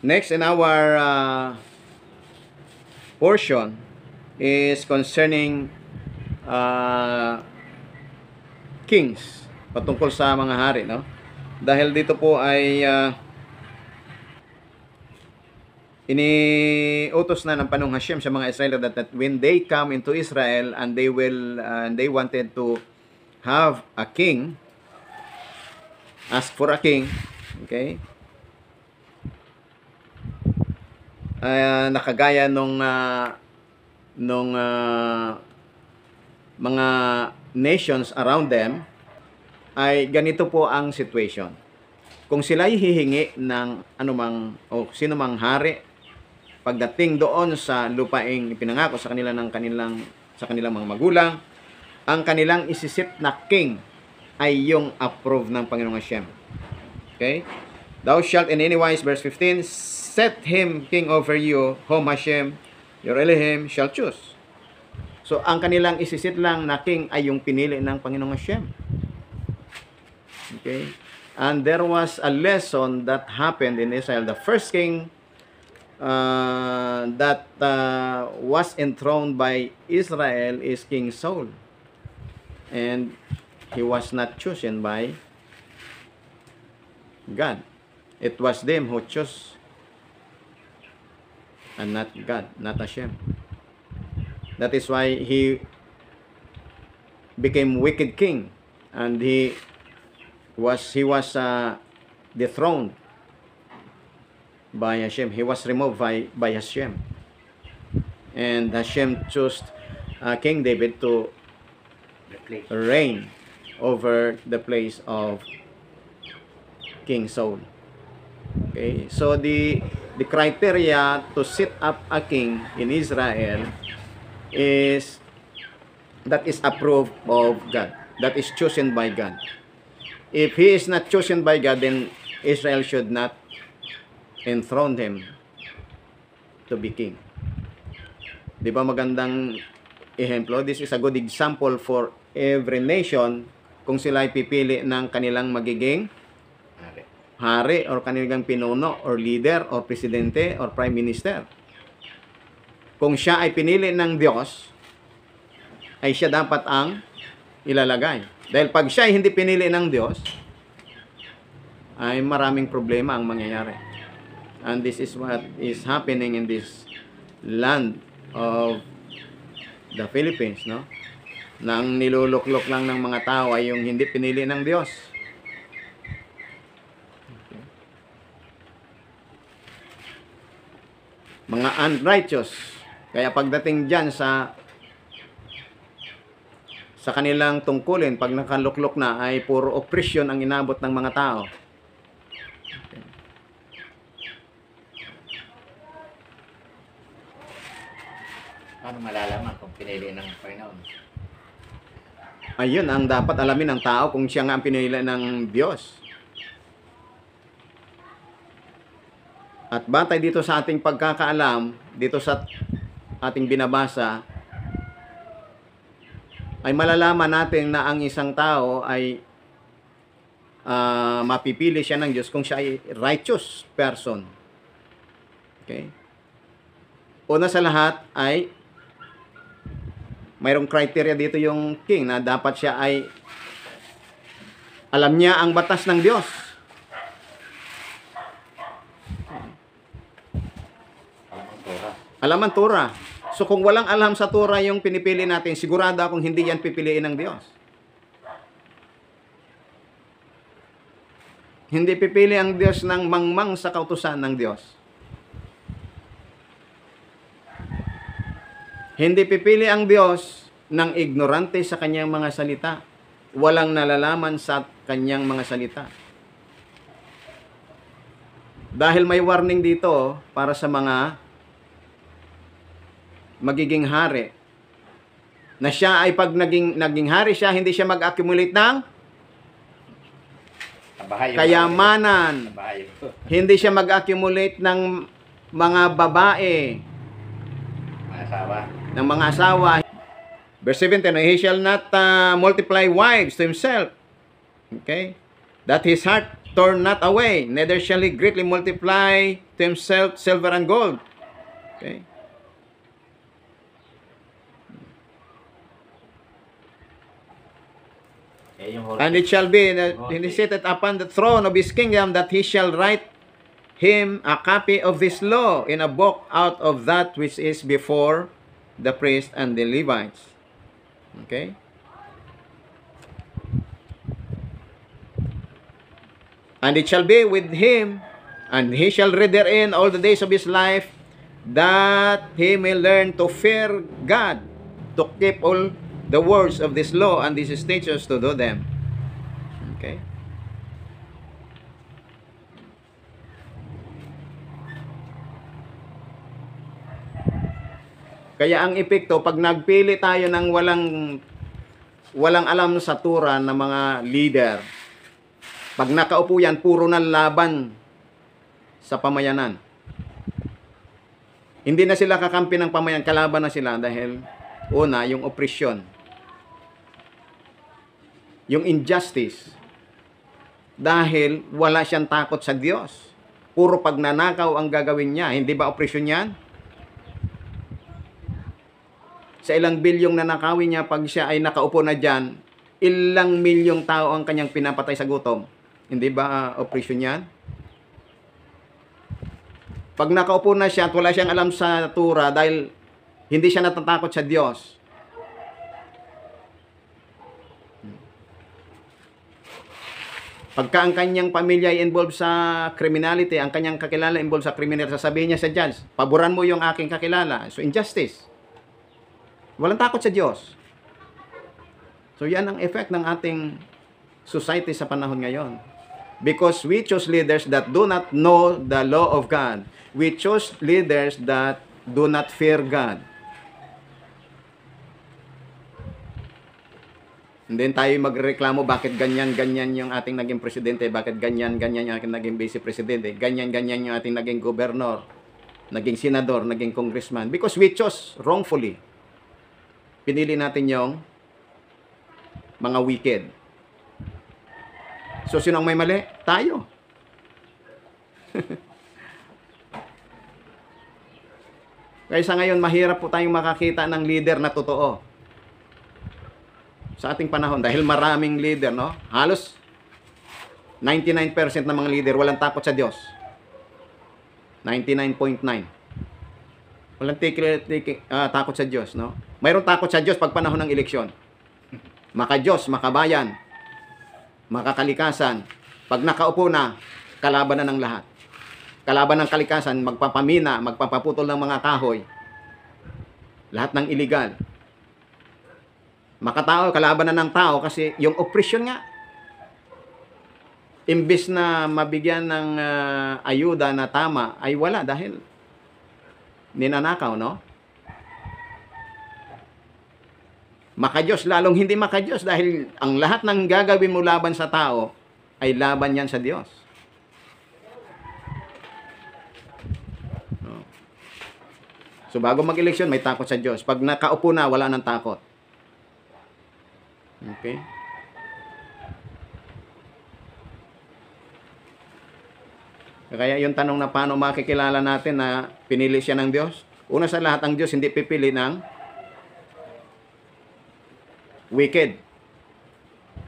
Next in our uh, portion is concerning uh, kings patungkol sa mga hari no? Dahil dito po ay uh, iniutos na ng Panong Hashem sa mga Israel that, that when they come into Israel and they will uh, and they wanted to have a king ask for a king okay uh, nakagaya nung uh, nung uh, mga nations around them ay ganito po ang situation. Kung sila hihingi ng anumang o sino mang hari pagdating doon sa lupaing ipinangako sa kanila ng kanilang sa kanilang mga magulang, ang kanilang isisip na king ay yung approve ng Panginoong Hashem. Okay? Thou shalt in any wise, verse 15, set him king over you, whom Hashem, your Elohim, shall choose. So, ang kanilang isisit lang na king ay yung pinili ng Panginoong Hashem. Okay? And there was a lesson that happened in Israel. The first king uh, that uh, was enthroned by Israel is King Saul. And he was not chosen by God. It was them who chose and not God, not Hashem. That is why he became wicked king and he was he was uh, dethroned by Hashem. He was removed by by Hashem. And Hashem chose uh, King David to reign over the place of King Saul. Okay, so the the criteria to set up a king in Israel is that is approved of God, that is chosen by God. If he is not chosen by God, then Israel should not enthrone him to be king. Di ba magandang ehemplo? This is a good example for every nation kung sila ay pipili ng kanilang magiging hari or kanilang pinuno or leader or presidente or prime minister. Kung siya ay pinili ng Diyos, ay siya dapat ang ilalagay. Dahil pag siya ay hindi pinili ng Diyos, ay maraming problema ang mangyayari. And this is what is happening in this land of the Philippines, no? Nang niluluklok lang ng mga tao ay yung hindi pinili ng Diyos. Mga unrighteous. Kaya pagdating dyan sa sa kanilang tungkulin, pag nakaluklok na, ay puro oppression ang inabot ng mga tao. Paano malalaman kung pinili ng Panginoon? Ayun ang dapat alamin ng tao kung siya nga ang pinili ng Diyos. At batay dito sa ating pagkakaalam, dito sa ating binabasa, ay malalaman natin na ang isang tao ay uh, mapipili siya ng Diyos kung siya ay righteous person. Okay? Una sa lahat ay mayroong criteria dito yung king na dapat siya ay alam niya ang batas ng Diyos. Alam Torah. So kung walang alam sa Torah yung pinipili natin, sigurado akong hindi yan pipiliin ng Diyos. Hindi pipili ang Diyos ng mangmang sa kautusan ng Diyos. Hindi pipili ang Diyos ng ignorante sa kanyang mga salita. Walang nalalaman sa kanyang mga salita. Dahil may warning dito para sa mga magiging hari. Na siya ay pag naging, naging hari siya, hindi siya mag-accumulate ng Kabahayo. kayamanan. Kabahayo. Hindi siya mag-accumulate ng mga babae, Mga asawa. ng mga asawa. Verse 17, He shall not uh, multiply wives to himself. Okay? That his heart turn not away, neither shall he greatly multiply to to himself silver and gold. Okay? And it shall be that he sitteth upon the throne of his kingdom that he shall write him a copy of this law in a book out of that which is before the priest and the Levites. Okay? And it shall be with him, and he shall read therein all the days of his life, that he may learn to fear God, to keep all the words of this law and these statutes to do them. Okay? Kaya ang epekto, pag nagpili tayo ng walang walang alam sa tura ng mga leader, pag nakaupo yan, puro na laban sa pamayanan. Hindi na sila kakampi ng pamayanan, kalaban na sila dahil una, yung opresyon. Yung injustice. Dahil wala siyang takot sa Diyos. Puro pagnanakaw ang gagawin niya. Hindi ba opresyon yan? Sa ilang bilyong nanakawin niya pag siya ay nakaupo na dyan, ilang milyong tao ang kanyang pinapatay sa gutom. Hindi ba uh, opresyon yan? Pag nakaupo na siya at wala siyang alam sa tura dahil hindi siya natatakot sa Diyos. Pagka ang kanyang pamilya ay involved sa criminality, ang kanyang kakilala involved sa criminal, sasabihin niya sa judge, paboran mo yung aking kakilala. So, injustice. Walang takot sa Diyos. So, yan ang effect ng ating society sa panahon ngayon. Because we choose leaders that do not know the law of God. We choose leaders that do not fear God. And then tayo magreklamo bakit ganyan ganyan yung ating naging presidente, bakit ganyan ganyan yung ating naging vice presidente, ganyan ganyan yung ating naging governor, naging senador, naging congressman because we chose wrongfully. Pinili natin yung mga wicked. So sino ang may mali? Tayo. Kaya sa ngayon mahirap po tayong makakita ng leader na totoo sa ating panahon dahil maraming leader, no? Halos 99% ng mga leader walang takot sa Diyos. 99.9. Walang tiki, tiki, ah, takot sa Diyos, no? Mayroong takot sa Diyos pag panahon ng eleksyon. Maka Diyos, makabayan, makakalikasan. Pag nakaupo na, kalaban na ng lahat. Kalaban ng kalikasan, magpapamina, magpapaputol ng mga kahoy. Lahat ng illegal makatao, kalaban na ng tao kasi yung oppression nga. Imbis na mabigyan ng uh, ayuda na tama, ay wala dahil ninanakaw, no? Makajos, lalong hindi makajos dahil ang lahat ng gagawin mo laban sa tao ay laban yan sa Diyos. No? So bago mag-eleksyon, may takot sa Diyos. Pag nakaupo na, wala nang takot. Okay? Kaya yung tanong na paano makikilala natin na pinili siya ng Diyos? Una sa lahat, ang Diyos hindi pipili ng wicked.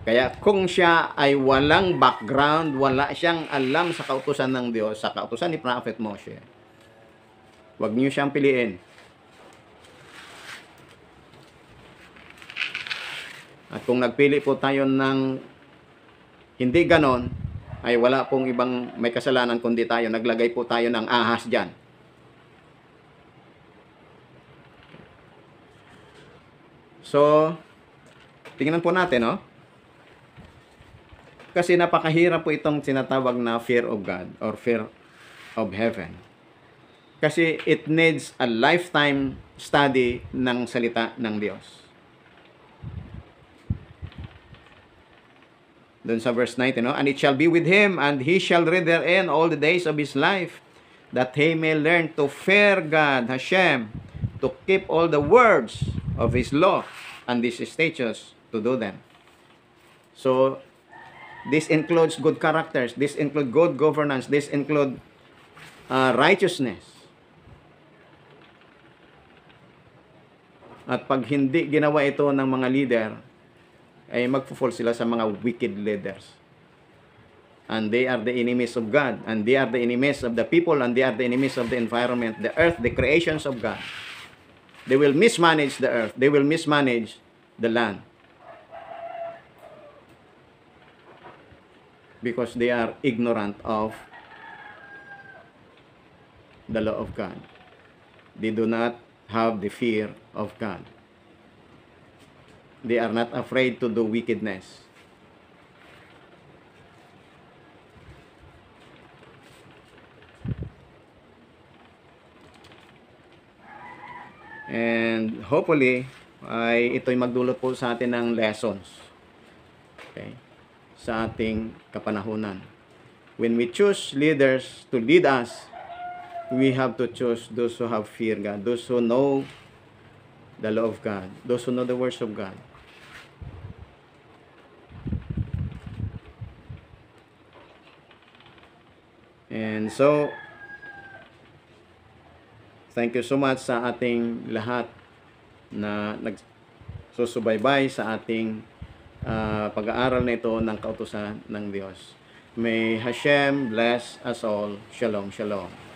Kaya kung siya ay walang background, wala siyang alam sa kautusan ng Diyos, sa kautusan ni Prophet Moshe, huwag niyo siyang piliin. At kung nagpili po tayo ng hindi ganon, ay wala pong ibang may kasalanan kundi tayo. Naglagay po tayo ng ahas dyan. So, tingnan po natin, no? Kasi napakahirap po itong sinatawag na fear of God or fear of heaven. Kasi it needs a lifetime study ng salita ng Diyos. Doon sa verse 19, no? And it shall be with him, and he shall read therein all the days of his life, that he may learn to fear God, Hashem, to keep all the words of his law and these statutes to do them. So, this includes good characters, this include good governance, this include uh, righteousness. At pag hindi ginawa ito ng mga leader, ay magpo-fall sila sa mga wicked leaders. And they are the enemies of God. And they are the enemies of the people. And they are the enemies of the environment, the earth, the creations of God. They will mismanage the earth. They will mismanage the land. Because they are ignorant of the law of God. They do not have the fear of God. They are not afraid to do wickedness. And hopefully, ay ito'y magdulot po sa atin ng lessons. Okay? Sa ating kapanahunan. When we choose leaders to lead us, we have to choose those who have fear God, those who know the law of God, those who know the words of God. And so, thank you so much sa ating lahat na nagsusubaybay sa ating ah, pag-aaral na ito ng kautusan ng Diyos. May Hashem bless us all. Shalom, shalom.